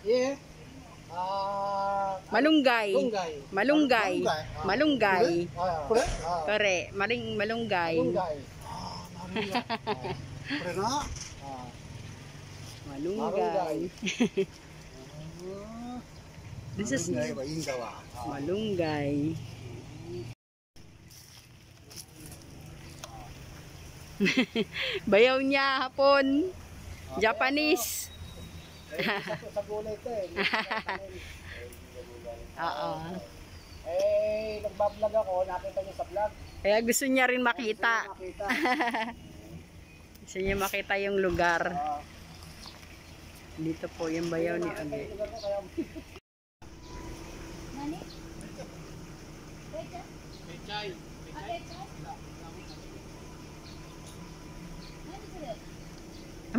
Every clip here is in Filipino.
Yeah. Ah, Malunggay. Malunggay. Malunggay. Ah. Malunggay. Ah, kore? Ah, Kore, maling malunggay. malunggay. Ah, malunggay. Ah, kore na? Ah, Malunggay. ah, This is malunggay ba yung gawa? Ah, malunggay. Bayaw niya hapon. Japanese. sa, sa gulay ko eh. Oo. Eh, nagbablog ako, nakita niyo sa vlog. Kaya gusto niya rin makita. Gusto niya makita yung lugar. Ah, Dito po yung bayaw ni Age. lugar ko kaya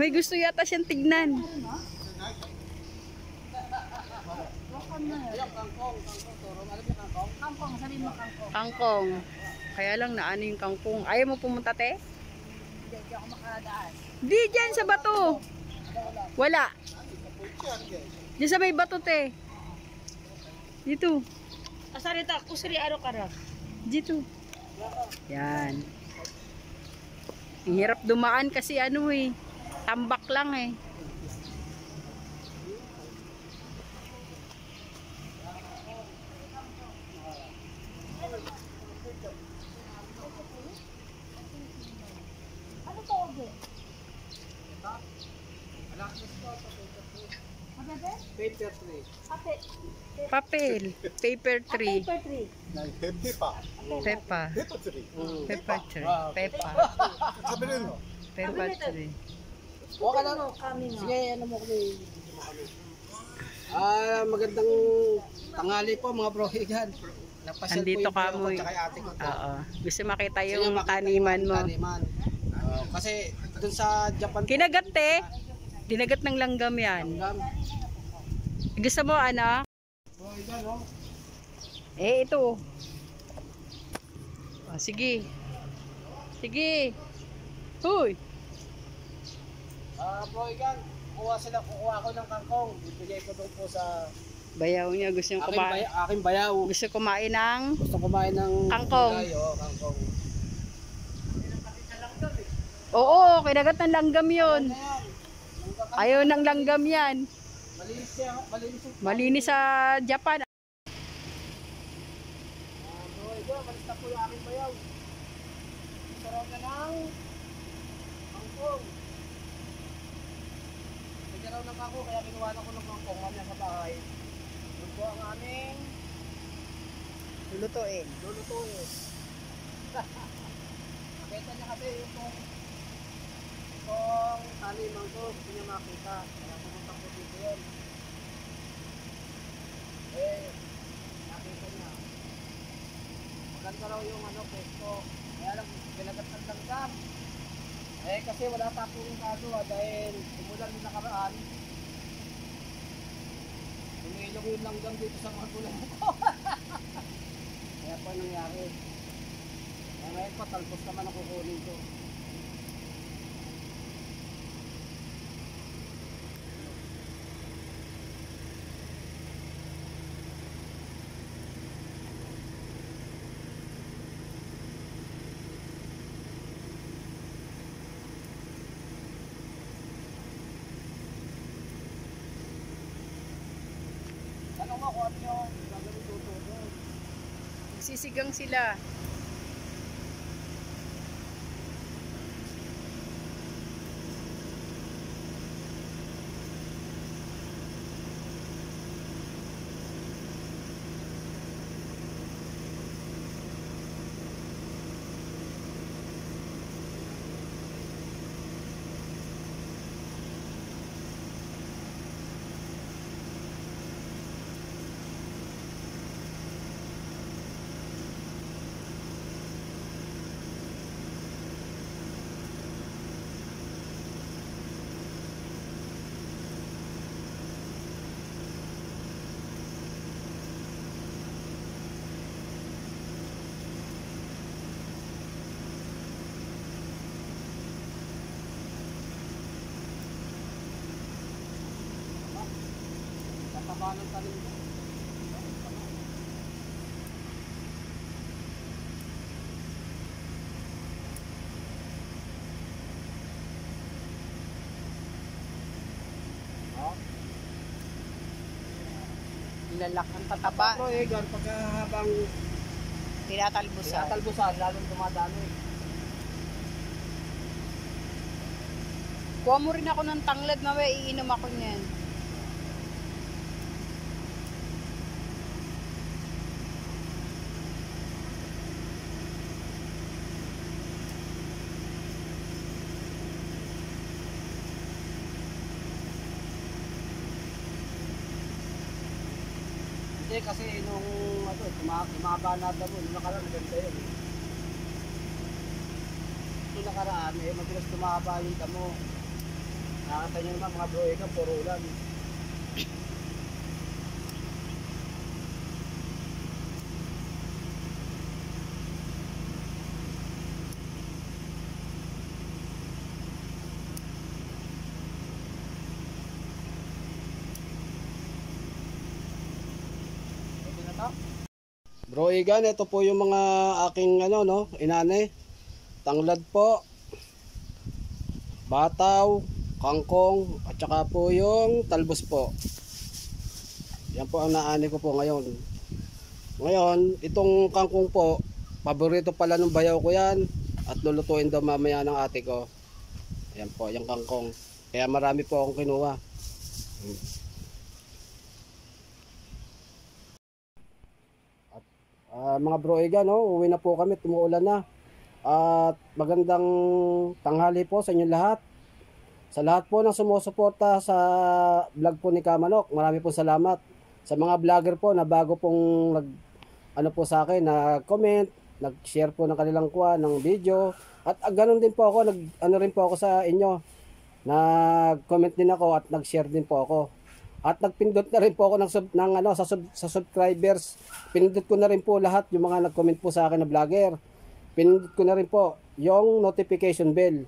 May gusto yata siyang tignan. Kangkong, sabi mo kangkong. Kangkong. Kaya lang naano yung kangkong. Ayaw mo pumunta te? Hindi, hindi ako makadaan. Di dyan sa bato. Wala. Diyan sa may bato te. Dito. Asarita, kusiri aro kara. Dito. Yan. Ang hirap dumaan kasi ano eh. Tambak lang eh. Paper tree. Papel. Paper tree. paper tree. Pepe pa. Pepa. Pepe tree. Pepa tree. Pepa. Pepa tree. Huwag ka na. Sige, ano mo kami. Ah, magandang tanghali po mga bro higan. Napasyal Andito po yung ka ko mo eh. tsaka yung ate ko. Oo. Gusto makita Sige, yung makita taniman yung mo. Taniman. Ah, kasi dun sa Japan Kinagat te. Kinagat ng langgam yan. Gam. Gusto mo ano? Bro higan, no? Eh, ito. Ah, sige. Sige. Huy. Ah, bro higan, kuha sila, kukuha ako ng kangkong. Bibigay ko doon po sa Bayaw niya. Gusto niya aking, kumain. bay aking bayaw. Gusto kumain ng... Gusto kumain ng Kangkong. gulay, oh, kangkong. Oo, kinagat ng langgam yun. Ayaw ng langgam yan. Malinis siya, malinis Malinis sa Japan. Ah, bro higan, malis na po yung aking bayaw. Sarap na ng kangkong. Hindi raw ng ako, kaya kinuha na ko ng kangkong mamaya sa bahay. Yun po ang aming Lulutuin. lulutuin. Nakita niya kasi yung pong itong talimang to, hindi niya makita. Kaya pumunta po dito yun. Eh, nakita niya. Maganda raw yung ano, pesto. Kaya lang, ginagat ng langgam. Eh, kasi wala pa akong kaso ah, dahil umulan yung nakaraan. Tumilong yung langgam dito sa mga gulay ko. Kaya po nangyari. Kaya ngayon po, talpos naman ang kukunin ko. Sisigang sila. Haba ng talim ko. Lalak ang tataba. Bro, eh, gan pagka habang Tinatalbusan. tinatalbusan, lalong dumadami. Kuha mo rin ako ng tanglad, mamaya iinom ako niyan. Hindi kasi nung ano, tuma- tumaba na damo, nung nakaraan maganda yun. eh. Nung nakaraan, eh, madalas tumaba yung damo. Nakakita naman mga bro, ikaw, puro ulan. Pwede na to? Bro Igan, ito po yung mga aking ano no, inane. Tanglad po. Bataw, kangkong, at saka po yung talbos po. Yan po ang naani ko po ngayon. Ngayon, itong kangkong po, paborito pala ng bayaw ko yan. At lulutuin daw mamaya ng ate ko. Ayan po, yung kangkong. Kaya marami po akong kinuha. Ah, mga bro Ega, no, uwi na po kami, tumuulan na. At magandang tanghali po sa inyo lahat. Sa lahat po ng sumusuporta sa vlog po ni Kamanok, marami po salamat. Sa mga vlogger po na bago pong nag ano po sa akin, na comment, nag-share po ng kanilang kuha ng video. At ah, ganun din po ako, nag ano rin po ako sa inyo. Nag-comment din ako at nag-share din po ako. At nagpindot na rin po ako ng, sub, ng ano sa sub, sa subscribers. Pinindot ko na rin po lahat yung mga nag-comment po sa akin na vlogger. Pinindot ko na rin po yung notification bell.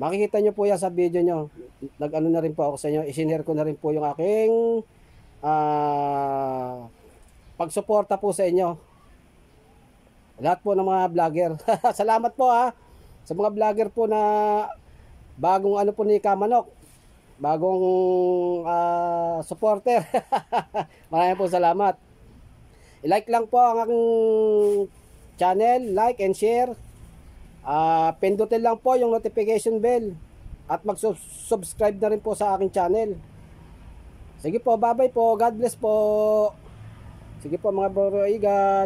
Makikita nyo po yan sa video nyo. Nag-ano na rin po ako sa inyo. Isinare ko na rin po yung aking ah pagsuporta po sa inyo. Lahat po ng mga vlogger. Salamat po ha. Sa mga vlogger po na bagong ano po ni Kamanok bagong ah, supporter. Maraming po salamat. I-like lang po ang aking channel, like and share. Ah, pindutin lang po yung notification bell at mag-subscribe na rin po sa aking channel. Sige po, bye-bye po. God bless po. Sige po mga bro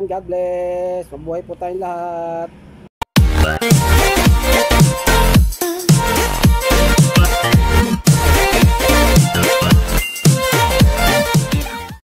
God bless. Mabuhay po tayong lahat.